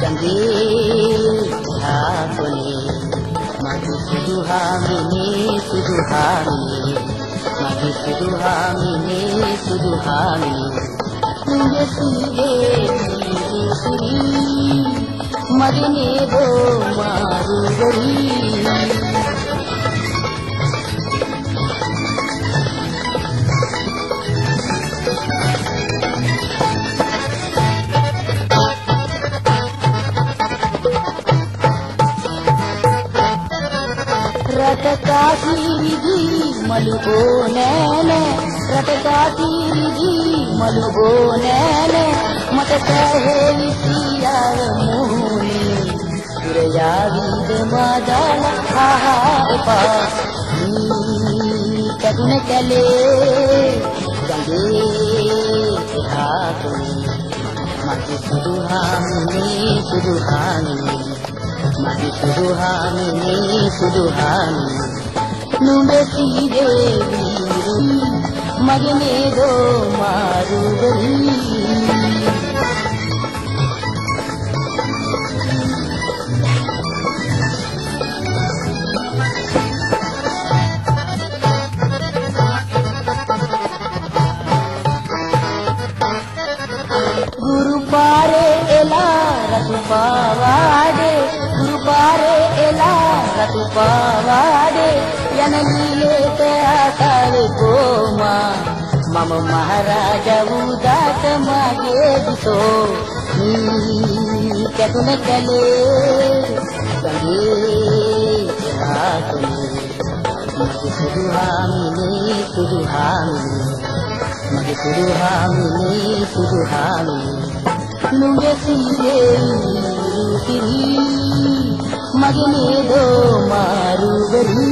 ගඟේ ආපනේ මගේ සුදු හාමිනේ සුදු හාමිනේ මගේ සුදු හාමිනේ සුදු හාමිනේ නුඹේ සීයේ මගේ නේදෝ මාරු වෙයි रटकातीरिधि मलुगो नैन। रटकातीरिधि मलुगो नैन। मत कहे विसिया मोहनी सुरयाविद मादल आहार कले कदुन मत सुरुहानी सुरुहानी। শুধু হামি শুধু হামি నుబసి దేవి మగనేదో మారువరి గురు పారే ఎలా రఘు పావా එලා රතු පාවාඩේ යන නීලේත ආකාරේ කොමා. මම මහරජා වූදාට මගේ දුතෝ කැතුන කලේ ගඟේ රාතුනේ මගේ සුදුහාමිනේ සුදුහාමිනේ මගේ සුදුහාමිනේ. සුදුහාමිනේ නුඹේ සීයේ රුතිරි මගේ නේදෝ ಮಗನೇದೋ ಮಾರುವರಿ